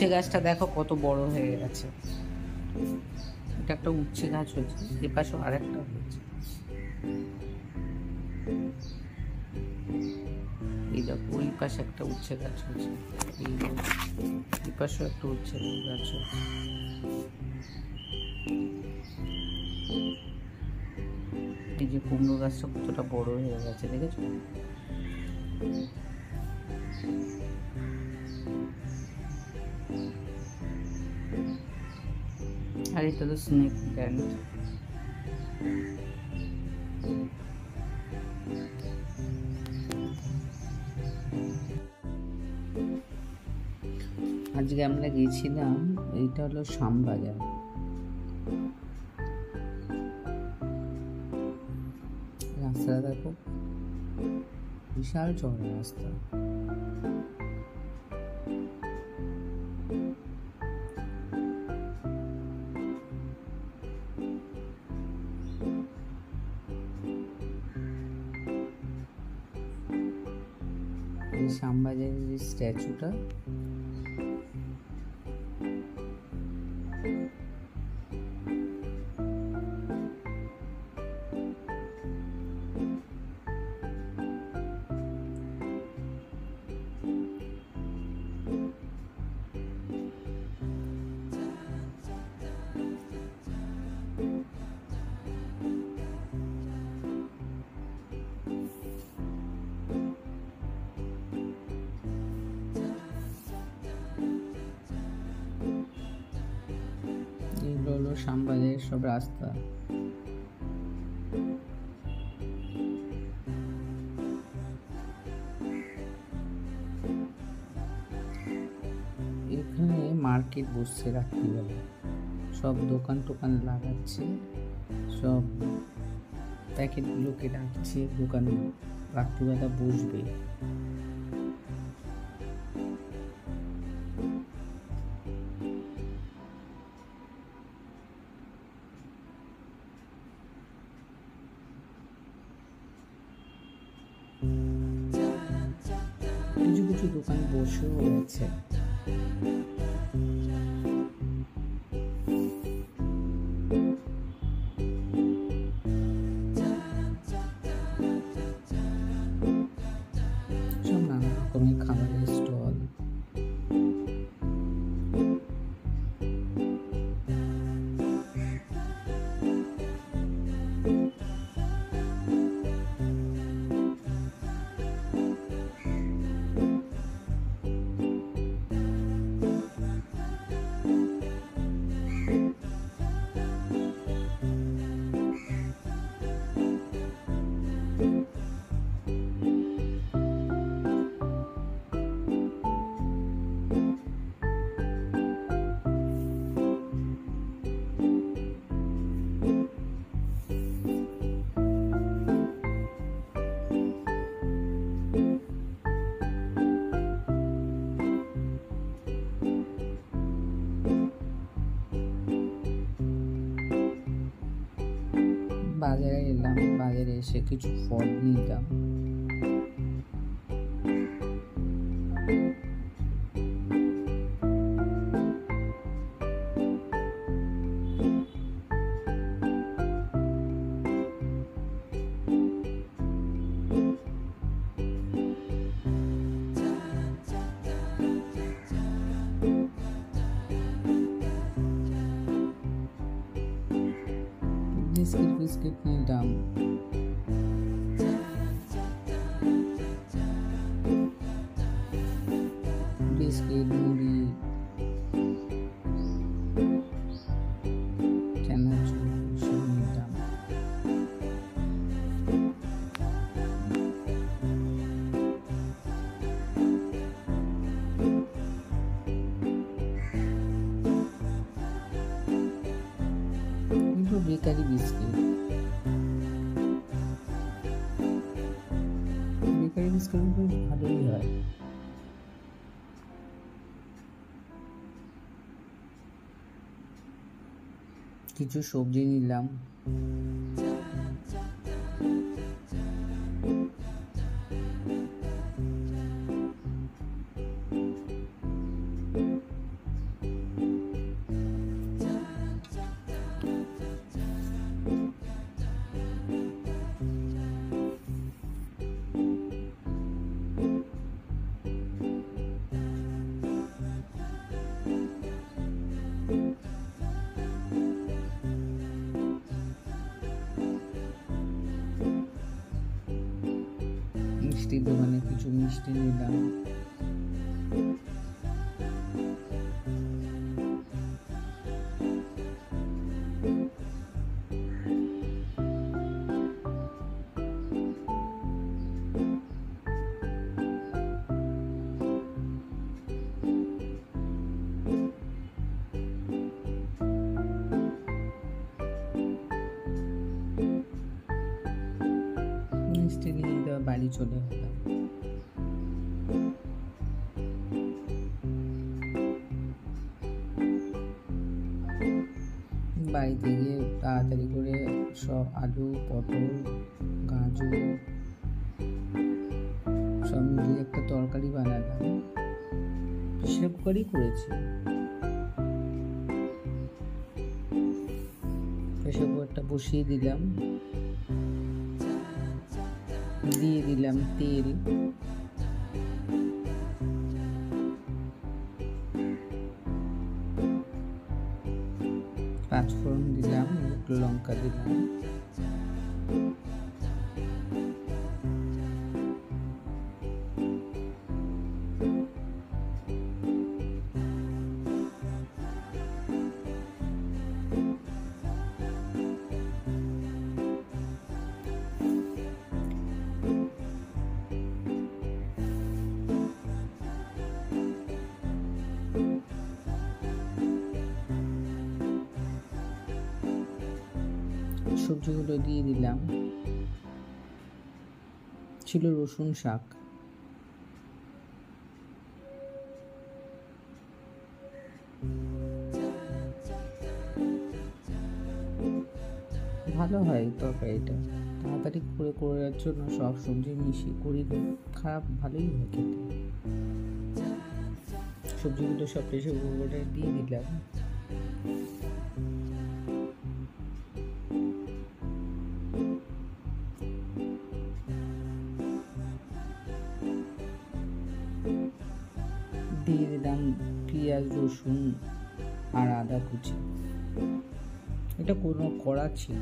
উচ্ছে গাছটা দেখো কত বড় হয়ে গেছে। এটা একটা উচ্ছে গাছ হয়েছে এ পাশেও আরেকটা হয়েছে। এই দেখো, ওই পাশে একটা উচ্ছে গাছ হয়েছে। এই পাশেও একটা উচ্ছে গাছ হয়েছে। এই যে কুমড়ো গাছটা কতটা বড় হয়ে গেছে, দেখেছ? তো স্নেক প্ল্যান্ট আজকে আমরা গেছিলাম এইটা হলো শ্যামবাজার। রাস্তাটা দেখো বিশাল চড়া রাস্তা। এই শ্যামবাজারের যে স্ট্যাচুটা সব রাস্তা এখানে মার্কেট বসছে রাত্রিবেলা সব দোকান টোকান লাগাচ্ছে সব প্যাকেটগুলোকে রাখছে দোকান রাত্রিবেলা বসবে দোকান বাজারে এলাম বাজারে এসে কিছু ফল নিলাম। árvores que pendam. Diz que Guri cannot show me down. Republica de Biscuit. বেশ ভালোই হয়। কিছু সবজি নিলাম। মিষ্টির দোকানে কিছু মিষ্টি নিলাম বাড়ি চলে গেলাম বাড়িতে গিয়ে তাড়াতাড়ি করে সব আলু, পটল, গাজর সব মিলিয়ে একটা তরকারি বানালাম। প্রেশার কুকারই করেছি। প্রেশার কুকারটা বসিয়ে দিলাম। দিয়ে দিলাম তেল পাঁচফোড়ন দিলাম দুটো লঙ্কা দিলাম সবজিগুলো দিয়ে দিলাম। ছিল রসুন শাক। ভালো হয় তরকারিটা। তাড়াতাড়ি করে করার জন্য সব সবজি মিশিয়ে করি খারাপ ভালোই হয় খেতে। সবজিগুলো সব কুকারে দিয়ে দিলাম। পেঁয়াজ রসুন আর আদা কুচি। এটা কোনো করা ছিল